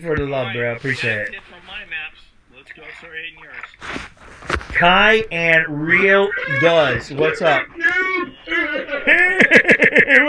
for the love, right, bro. Appreciate it. Kai and Rio does. What's up?